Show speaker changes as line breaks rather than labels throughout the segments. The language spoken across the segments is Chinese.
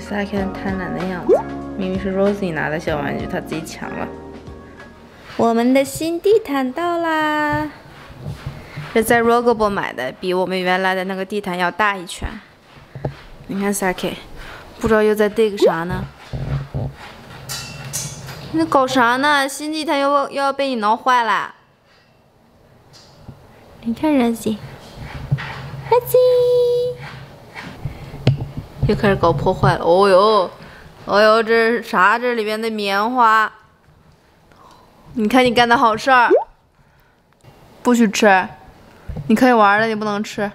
Saki 贪婪的样子，明明是 Rosie 拿的小玩具，他自己抢了。我们的新地毯到啦！这在 Rogobo 买的，比我们原来的那个地毯要大一圈。你看 Saki，不知道又在 dig 啥呢？你搞啥呢？新地毯又要又要被你挠坏了。你看 Rosie，Rosie 又开始搞破坏了。哦呦，哦呦，这是啥？这里边的棉花。你看你干的好事儿，不许吃，你可以玩了，你不能吃。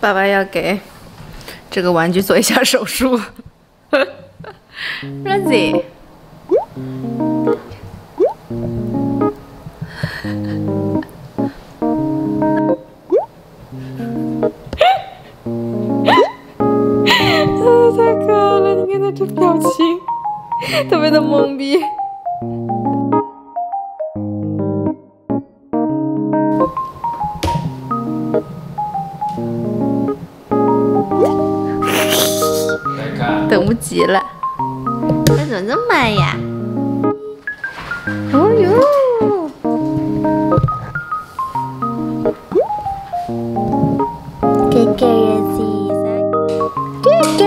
爸爸要给这个玩具做一下手术。Rosie。了。那怎么这么慢呀？哦哟！哥哥也是一三，哥哥，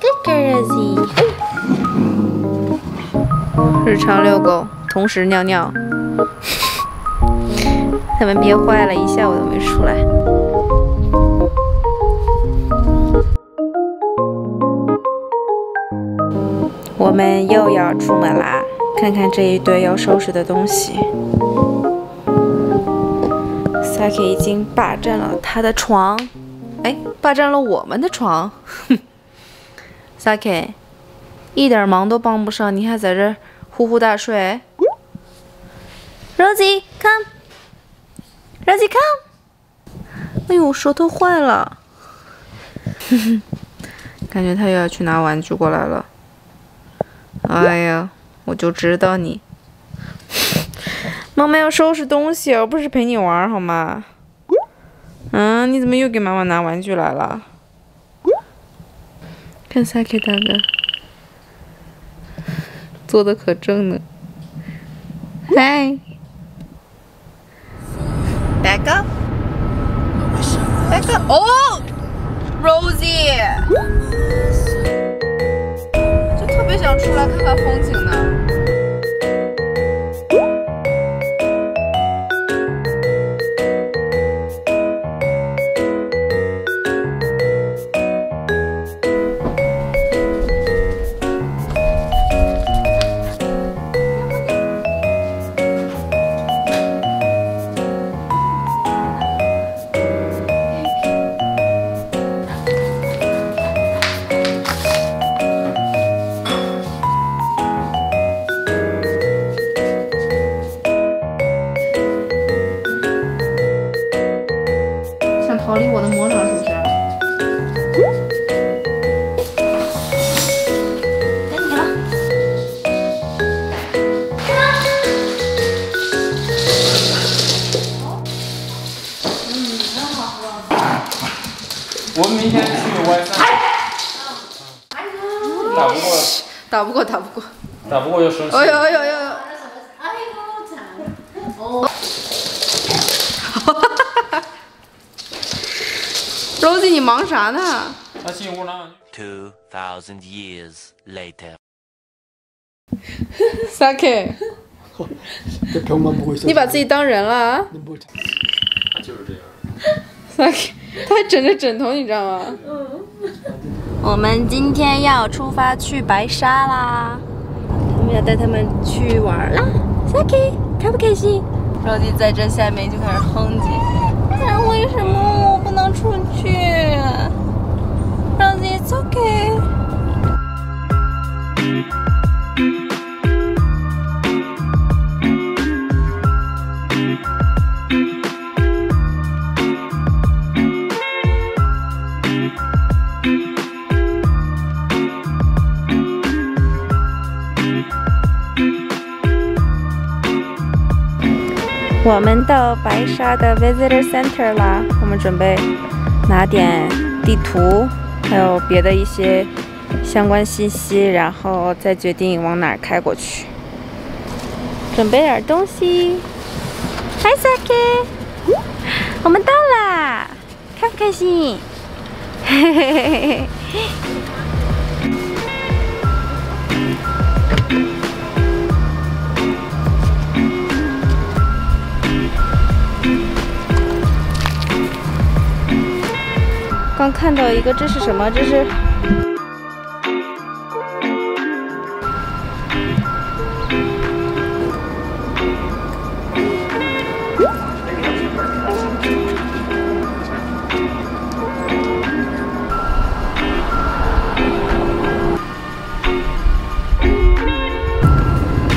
哥哥也是。日常遛狗，同时尿尿。他们憋坏了，一下午都没出来。我们又要出门啦，看看这一堆要收拾的东西。Saki 已经霸占了他的床，哎，霸占了我们的床。Saki，一点忙都帮不上，你还在这呼呼大睡。Rosie，come，Rosie，come。哎呦，舌头坏了。感觉他又要去拿玩具过来了。哎呀，我就知道你，妈妈要收拾东西，而不是陪你玩，好吗？嗯，你怎么又给妈妈拿玩具来了？看 Saki 大哥，坐的可正呢。打不过，打不过，打不过
打不过就生气。
哎呦哎呦哎呦！哎呦，哦。哈哈哈！Rosie，你忙啥呢？
他进屋拿。
Two thousand years later。
Saki。你把自己当人了啊？
他就是这样。
Saki，他还枕着枕头，你知道吗？嗯。我们今天要出发去白沙啦！我们要带他们去玩啦。Saki，开不开心？着急在这下面就开始哼唧。那为什么我们到白沙的 Visitor Center 啦，我们准备拿点地图，还有别的一些相关信息，然后再决定往哪儿开过去。准备点东西。Hi Saki，我们到啦，开不开心？嘿嘿嘿嘿嘿。刚看到一个，这是什么？这是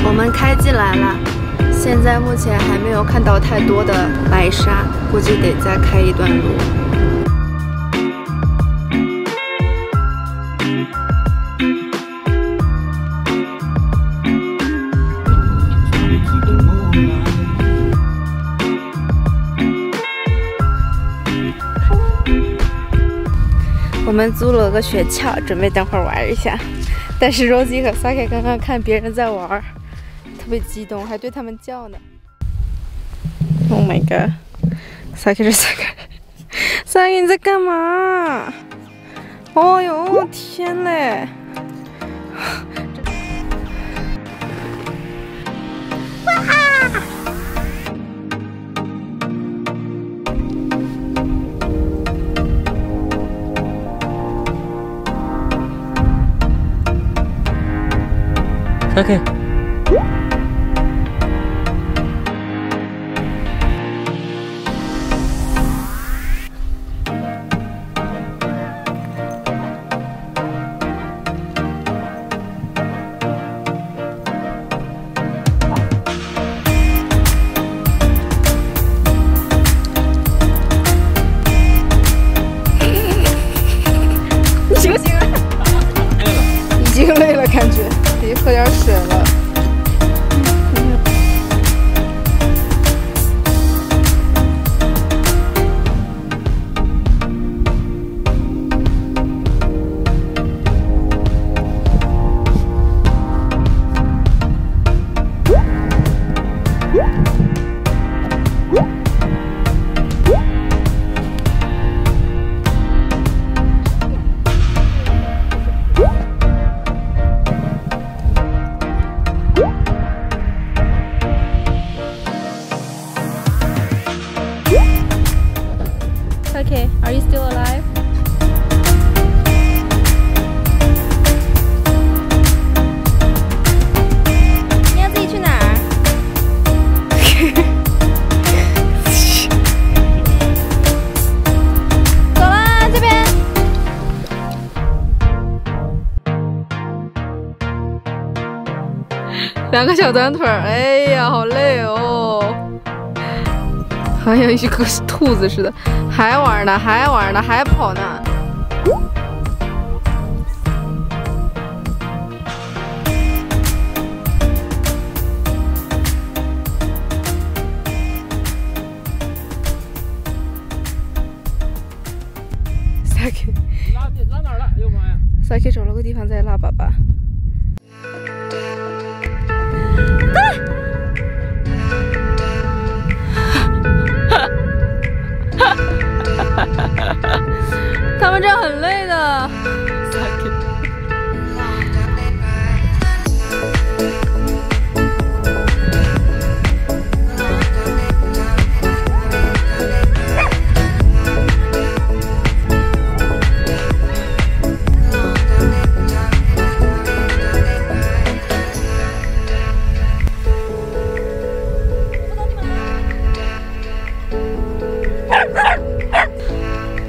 我们开进来了，现在目前还没有看到太多的白沙，估计得再开一段路。们租了个雪橇，准备等会儿玩一下。但是 Rosie 和 Saki 刚刚看别人在玩，特别激动，还对他们叫呢。Oh my god！Saki 是 Saki，Saki 你在干嘛？哦哟，天嘞 नाटक है 两个小短腿儿，哎呀，好累哦。好像一个兔子似的，还玩呢，还玩呢，还跑呢。萨克，
拉拉哪儿了？哎呦妈呀！
萨克找了个地方再拉粑粑。这样很累的。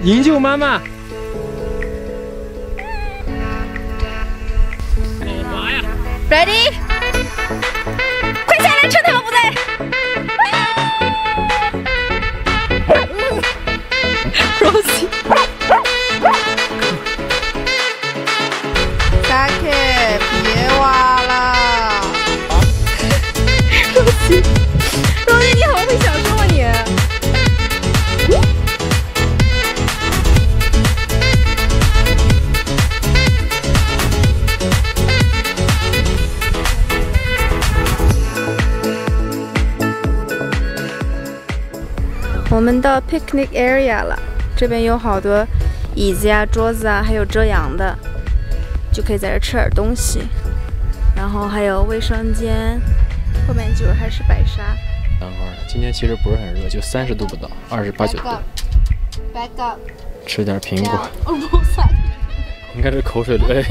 营救妈妈。
！Ready？们到 picnic area 了，这边有好多椅子呀、桌子啊，还有遮阳的，就可以在这吃点东西。然后还有卫生间，后面就还是白沙。
等会儿，今天其实不是很热，就三十度不到，二十八九度。
Back up，
吃点苹果，
哦不算。
应该是口水流。哎